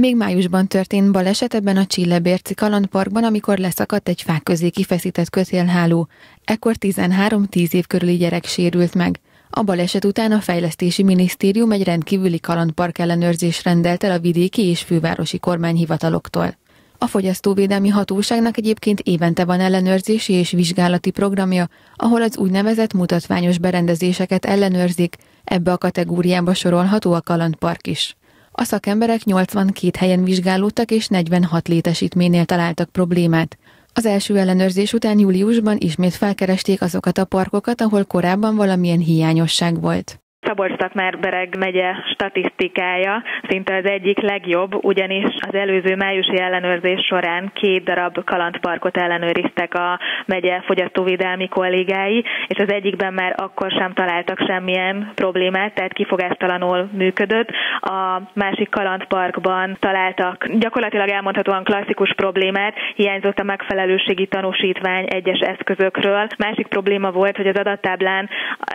Még májusban történt baleset ebben a Csillebérci kalandparkban, amikor leszakadt egy fák közé kifeszített kötélháló. Ekkor 13-10 év körüli gyerek sérült meg. A baleset után a Fejlesztési Minisztérium egy rendkívüli kalandpark ellenőrzés rendelt el a vidéki és fővárosi kormányhivataloktól. A Fogyasztóvédelmi Hatóságnak egyébként évente van ellenőrzési és vizsgálati programja, ahol az úgynevezett mutatványos berendezéseket ellenőrzik, ebbe a kategóriába sorolható a kalandpark is. A szakemberek 82 helyen vizsgálódtak és 46 létesítménynél találtak problémát. Az első ellenőrzés után júliusban ismét felkeresték azokat a parkokat, ahol korábban valamilyen hiányosság volt. Szabolcs-Szatmár-Bereg megye statisztikája szinte az egyik legjobb, ugyanis az előző májusi ellenőrzés során két darab kalandparkot ellenőriztek a megye fogyasztóvédelmi kollégái, és az egyikben már akkor sem találtak semmilyen problémát, tehát kifogástalanul működött. A másik kalandparkban találtak gyakorlatilag elmondhatóan klasszikus problémát, hiányzott a megfelelőségi tanúsítvány egyes eszközökről. Másik probléma volt, hogy az adattáblán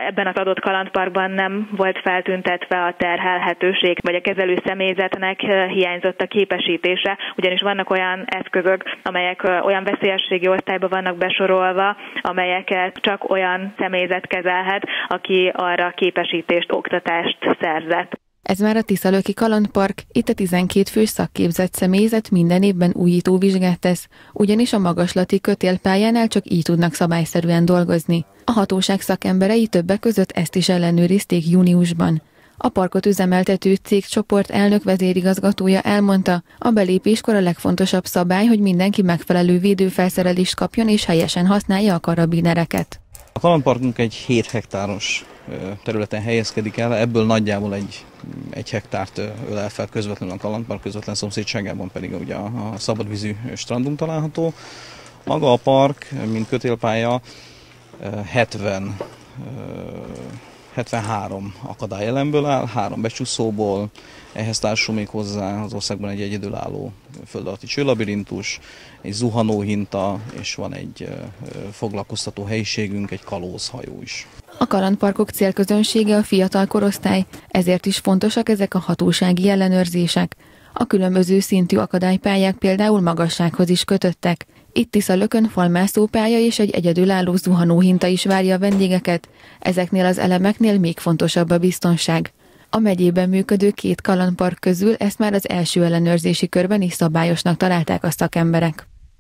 ebben az adott kalandparkban nem volt feltüntetve a terhelhetőség, vagy a kezelő személyzetnek hiányzott a képesítése, ugyanis vannak olyan eszközök, amelyek olyan veszélyességi osztályba vannak besorolva, amelyeket csak olyan személyzet kezelhet, aki arra képesítést, oktatást szerzett. Ez már a Tiszalöki Kalandpark, itt a 12 fős szakképzett személyzet minden évben újító vizsgát tesz, ugyanis a magaslati kötélpályánál csak így tudnak szabályszerűen dolgozni. A hatóság szakemberei többek között ezt is ellenőrizték júniusban. A parkot üzemeltető cégcsoport elnök vezérigazgatója elmondta, a belépéskor a legfontosabb szabály, hogy mindenki megfelelő védőfelszerelést kapjon és helyesen használja a karabinereket. A kalandparkunk egy 7 hektáros területen helyezkedik el, ebből nagyjából egy, egy hektárt ölel fel közvetlenül a kalandpark, közvetlen szomszédságában pedig ugye a szabadvízű strandunk található. Maga a park, mint kötélpálya 70 73 akadályelemből áll, három becsúszóból, ehhez társul még hozzá az országban egy egyedülálló földalatti csőlabirintus, egy zuhanóhinta, és van egy foglalkoztató helyiségünk, egy kalózhajó is. A kalandparkok célközönsége a fiatal korosztály, ezért is fontosak ezek a hatósági ellenőrzések. A különböző szintű akadálypályák például magassághoz is kötöttek. Itt is a lökön falmászópálya és egy egyedülálló zuhanóhinta is várja a vendégeket. Ezeknél az elemeknél még fontosabb a biztonság. A megyében működő két kalandpark közül ezt már az első ellenőrzési körben is szabályosnak találták a szakemberek.